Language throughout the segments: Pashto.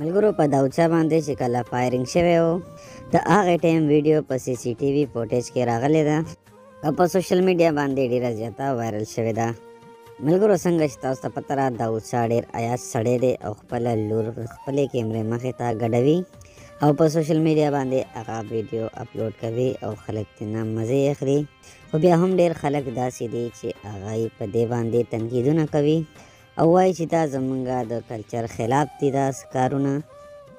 ملګرو په داوچا باندې چې کله فایرینګ شوی و د هغه ټایم ویډیو په سی سی ټي وي فوټیج کې راغلی ده او په سوشل میډیا باندې ډیره زیاته وایرل شوې ده ملګرو څنګه چې تاسو ته پته را داوچا ډیر عیاش سړی دی او خپله لور خپلې کیمرې مخې ته ګډوي او په سوشل میډیا باندې هغه ویډیو اپلوډ کوي او خلک ترې نه مزې اخلي خو بیا هم ډېر خلک داسې دي چې هغه یې په دې باندې تنقیدونه کوي او وایي چې دا زمونږ د کلچر خلاف دي دا کارونه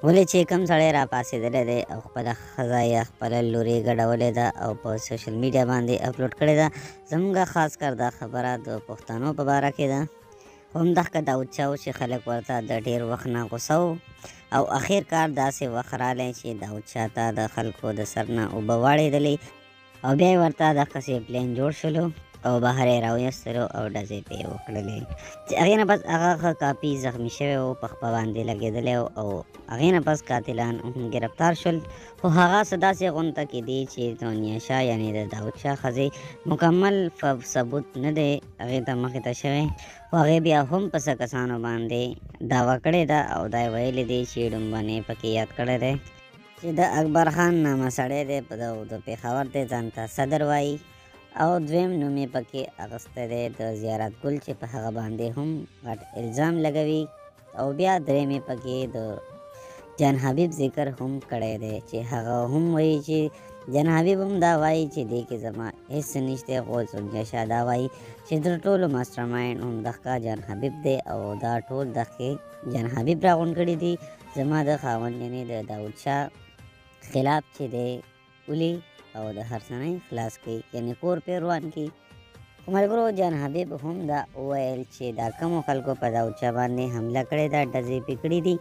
ولې چې کم سړی را پاسېدلی دی او خپله ښځه یا خپله لور یې ګډولې ده او په سوشل میډیا باندې اپلوډ کړې ده زموږ خاص کر دا خبره د پښتنو په باره کې ده همدا که دا اوچا و چې خلک ورته د ډېر وخت نه غوسه و او اخر کار داسې وخت رالی چې دا اوچا ته د خلکو د سر نه اوبه واړېدلې او بیا یې ورته د قصې پلین جوړ شولو او بهر یې راویستلو او ډزې پې یې وکړلې چې هغې نه پس هغه ښه کاپي زخمي شوی و په خپه باندې لګېدلی او هغې نه پس قاتلان هم ګرفتار شول خو هغه څه داسې غونته کېدې چې دونیاشا یعنې د داودشاه ښځې مکمل سبوت نه دی هغې ته مخې ته شوی خو هغې بیا هم په څه کسانو باندې دعوه کړې ده او دا یې ویلي دي چې ډومبنې پکې یاد کړی دی چې د اکبر خان نامه سړی دی په دغو د پېښور دی ځان ته صدر وایي او دویم نوم یې پکې اخیستی دی د زیارت ګل چې په هغه باندې هم غټ الزام لګوي او بیا درې مې پکې د جان حبیب ذکر هم کړی دی چې هغه هم وایي چې جان حبیب هم دا وایي چې دې کې زما هیڅ نشته غوث الجشا دا وایي چې تر ټولو ماسټر مایند هم دغه جان حبیب دی او دا ټول دغه جان حبیب راغونډ کړي دي زما د خاوند یعنې د داود شاه خلاف چې دی ولي او د هرسنۍ خلاص کړي یعنی کور په روان کړي ملګرو جان حبیب هم دا ویل چې دا کوم خلکو په داوچا باندې حمله کړې ده ډزې پکړې دي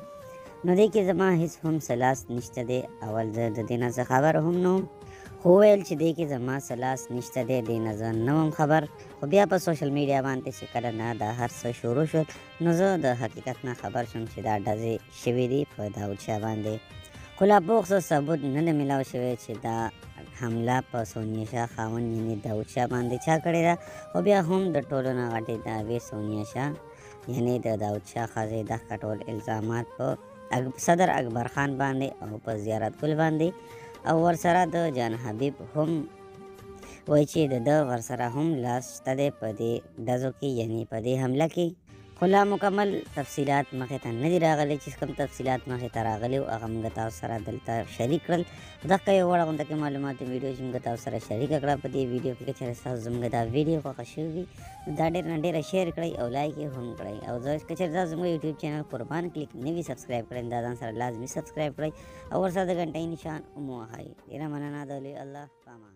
نو دې کې زما هیڅ هم سلاس نشته دی اول زه د دې نه خبر هم نو خو ویل چې دې کې زما سلاس نشته دی دې نه زه نه خبر خو بیا په سوشل میډیا باندې چې کله نه دا هر څه شروع شو نو زه د حقیقت نه خبر شوم چې دا ډزې شوې دي په داود شاه باندې خو لا پوخ څه ثبوت نه دی ملاو شوی چې دا حمله په سونیا شاه خاوند یعنې داود شاه باندې چا کړې ده خو بیا هم د ټولو نه غټې دعوې سونیا شاه یعنې د داود شاه ښځې دا ټول الزامات په صدر اکبر خان باندې او په زیارت ګل باندې او ورسره د جان حبیب هم وای چې د ده ورسره هم لاس شته دی په دې ډزو کې یعنی په دې حمله کې خو لا مکمل تفصیلات مخې ته نه دي راغلي چې کوم تفصیلات مخې ته راغلي او هغه موږ تاسو سره دلته شریک کړل دغه یو وړه غونډه کې معلوماتي ویډیو چې موږ تاسو سره شریک کړه په دې ویډیو کې چې تاسو زموږ دا ویډیو خوښ شوی وي دا ډېر نه ډېر شیر کړئ او لایک یې هم کړئ او زه چې تاسو زموږ یوټیوب چینل قربان کلیک نوی سبسکرایب کړئ دا ځان سره لازمي سبسکرایب کړئ او ورسره د ګنټۍ نشان هم ووهئ ډېره مننه د لوی الله په امان.